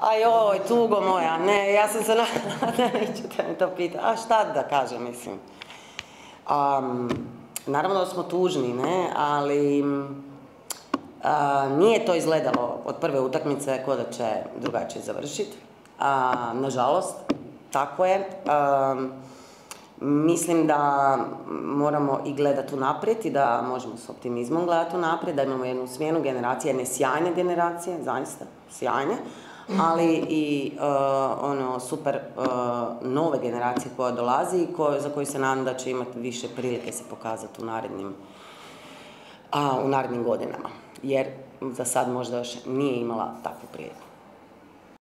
A joj, tugo moja, ne, ja sam se nadala da nećete me to pitati. A šta da kažem, mislim. Um, naravno da smo tužni, ne, ali a, nije to izgledalo od prve utakmice ko da će drugačije završiti. Nažalost, tako je. Mislim da moramo i gledati unaprijed i da možemo s optimizmom gledati unaprijed, da imamo jednu smjenu generacije, jedne sjajne generacije, zaista sjajne, ali i uh, ono super uh, nove generacije koja dolazi i za koju se nadam da će imati više prilike se pokazati u narednim, u narednim godinama. Jer za sad možda još nije imala takvu priliku.